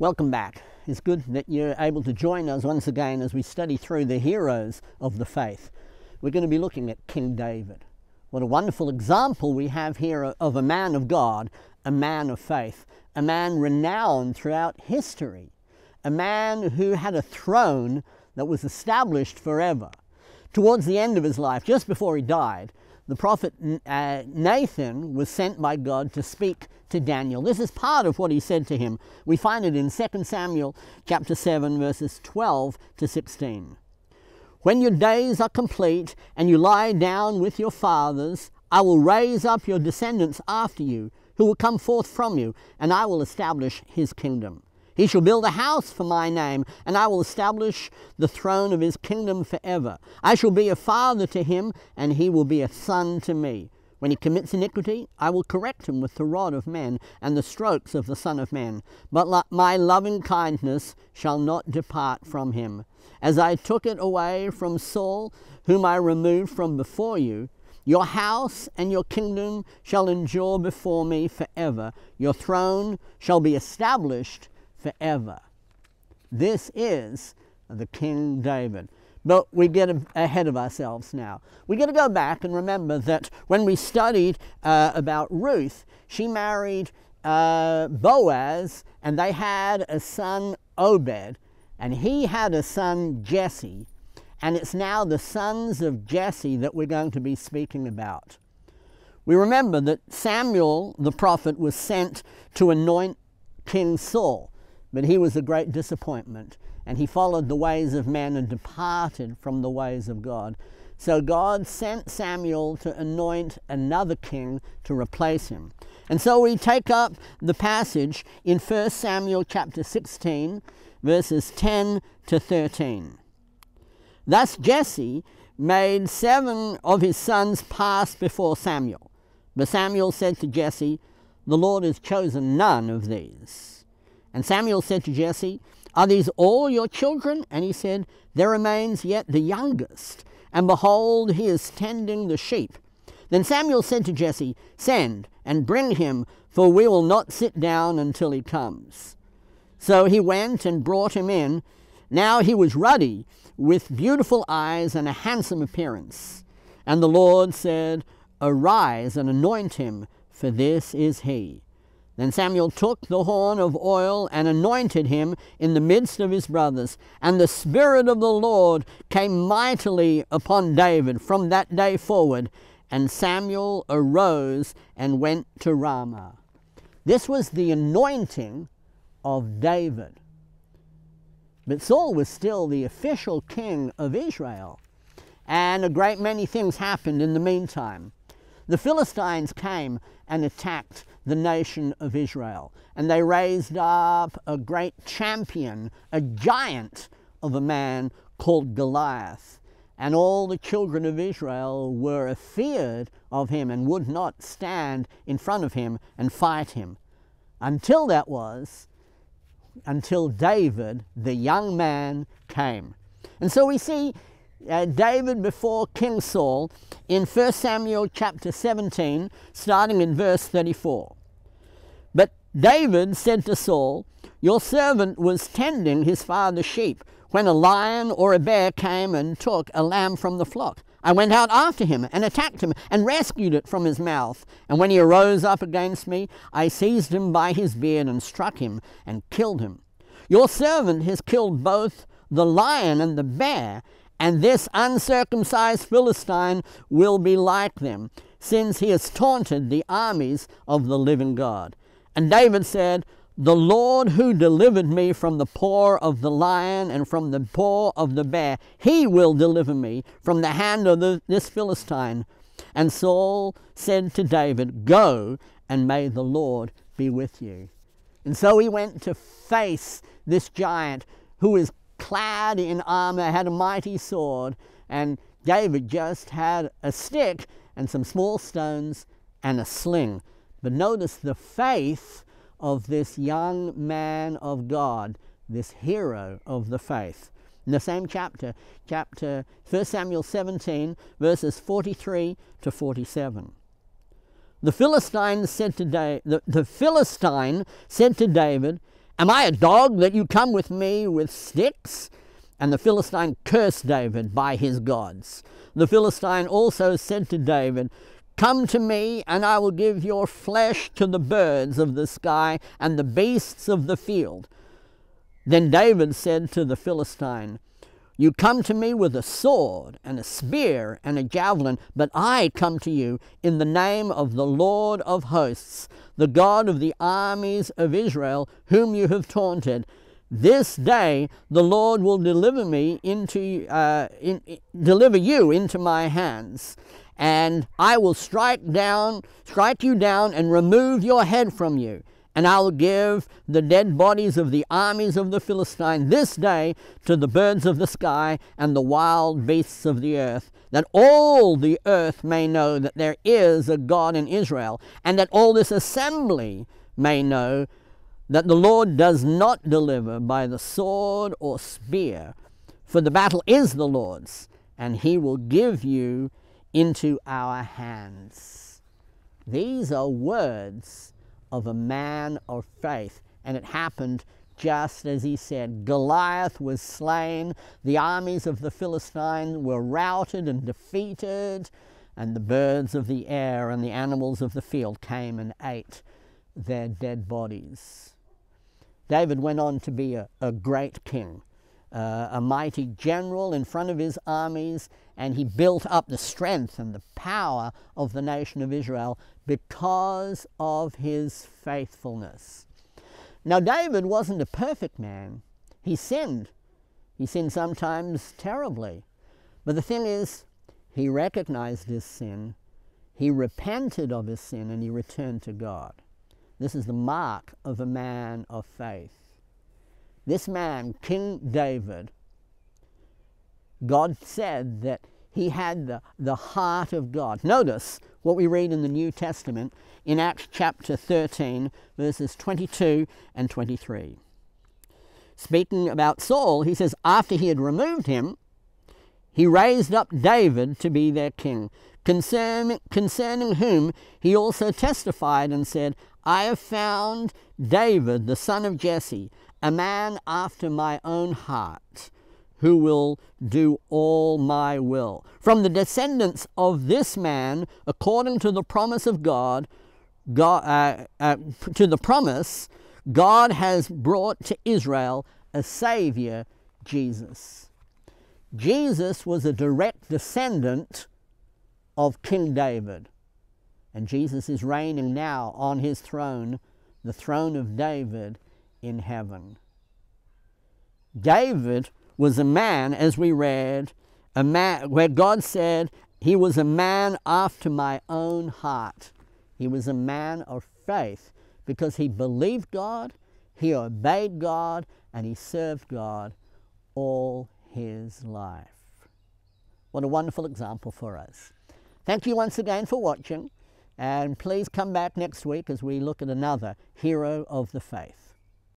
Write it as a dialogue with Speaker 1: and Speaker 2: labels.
Speaker 1: Welcome back. It's good that you're able to join us once again as we study through the heroes of the faith. We're going to be looking at King David. What a wonderful example we have here of a man of God, a man of faith, a man renowned throughout history, a man who had a throne that was established forever. Towards the end of his life, just before he died, the prophet uh, Nathan was sent by God to speak to Daniel. This is part of what he said to him. We find it in 2 Samuel chapter 7 verses 12 to 16. When your days are complete and you lie down with your fathers, I will raise up your descendants after you, who will come forth from you, and I will establish his kingdom. He shall build a house for my name, and I will establish the throne of his kingdom forever. I shall be a father to him, and he will be a son to me. When he commits iniquity, I will correct him with the rod of men and the strokes of the Son of Man. But my loving kindness shall not depart from him. As I took it away from Saul, whom I removed from before you, your house and your kingdom shall endure before me forever. Your throne shall be established forever. This is the King David. But we get ahead of ourselves now. We got to go back and remember that when we studied uh, about Ruth, she married uh, Boaz and they had a son, Obed, and he had a son, Jesse. And it's now the sons of Jesse that we're going to be speaking about. We remember that Samuel the prophet was sent to anoint King Saul. But he was a great disappointment, and he followed the ways of men and departed from the ways of God. So God sent Samuel to anoint another king to replace him. And so we take up the passage in 1 Samuel chapter 16, verses 10 to 13. Thus Jesse made seven of his sons pass before Samuel. But Samuel said to Jesse, The Lord has chosen none of these. And Samuel said to Jesse, Are these all your children? And he said, There remains yet the youngest, and behold, he is tending the sheep. Then Samuel said to Jesse, Send and bring him, for we will not sit down until he comes. So he went and brought him in. Now he was ruddy, with beautiful eyes and a handsome appearance. And the Lord said, Arise and anoint him, for this is he. Then Samuel took the horn of oil and anointed him in the midst of his brothers. And the Spirit of the Lord came mightily upon David from that day forward. And Samuel arose and went to Ramah. This was the anointing of David. But Saul was still the official king of Israel. And a great many things happened in the meantime. The Philistines came and attacked the nation of Israel. And they raised up a great champion, a giant of a man called Goliath. And all the children of Israel were afeared of him and would not stand in front of him and fight him. Until that was, until David, the young man, came. And so we see uh, David before King Saul in 1 Samuel chapter 17, starting in verse 34. But David said to Saul, Your servant was tending his father's sheep when a lion or a bear came and took a lamb from the flock. I went out after him and attacked him and rescued it from his mouth. And when he arose up against me, I seized him by his beard and struck him and killed him. Your servant has killed both the lion and the bear, and this uncircumcised Philistine will be like them, since he has taunted the armies of the living God. And David said, The Lord who delivered me from the paw of the lion and from the paw of the bear, he will deliver me from the hand of the, this Philistine. And Saul said to David, Go, and may the Lord be with you. And so he went to face this giant who is clad in armor, had a mighty sword, and David just had a stick and some small stones and a sling. But notice the faith of this young man of God, this hero of the faith. In the same chapter, chapter 1 Samuel 17, verses 43 to 47. The Philistine said to, da- the, the Philistine said to David, Am I a dog that you come with me with sticks? And the Philistine cursed David by his gods. The Philistine also said to David, Come to me, and I will give your flesh to the birds of the sky and the beasts of the field. Then David said to the Philistine, You come to me with a sword and a spear and a javelin, but I come to you in the name of the Lord of hosts, the God of the armies of Israel, whom you have taunted. This day the Lord will deliver me into uh, in, deliver you into my hands, and I will strike down, strike you down, and remove your head from you. And I will give the dead bodies of the armies of the Philistine this day to the birds of the sky and the wild beasts of the earth, that all the earth may know that there is a God in Israel, and that all this assembly may know that the Lord does not deliver by the sword or spear, for the battle is the Lord's, and he will give you into our hands. These are words of a man of faith, and it happened just as he said. Goliath was slain, the armies of the Philistines were routed and defeated, and the birds of the air and the animals of the field came and ate their dead bodies. David went on to be a, a great king uh, a mighty general in front of his armies, and he built up the strength and the power of the nation of Israel because of his faithfulness. Now, David wasn't a perfect man. He sinned. He sinned sometimes terribly. But the thing is, he recognized his sin, he repented of his sin, and he returned to God. This is the mark of a man of faith. This man, King David, God said that he had the, the heart of God. Notice what we read in the New Testament in Acts chapter 13, verses 22 and 23. Speaking about Saul, he says, after he had removed him, he raised up David to be their king, concerning, concerning whom he also testified and said, I have found David, the son of Jesse, a man after my own heart, who will do all my will. From the descendants of this man, according to the promise of God, God uh, uh, to the promise, God has brought to Israel a Savior, Jesus. Jesus was a direct descendant of King David. And Jesus is reigning now on his throne, the throne of David in heaven. David was a man, as we read, a man where God said he was a man after my own heart. He was a man of faith because he believed God, he obeyed God, and he served God all his life. What a wonderful example for us. Thank you once again for watching. And please come back next week as we look at another hero of the faith.